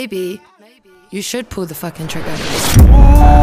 Maybe you should pull the fucking trigger.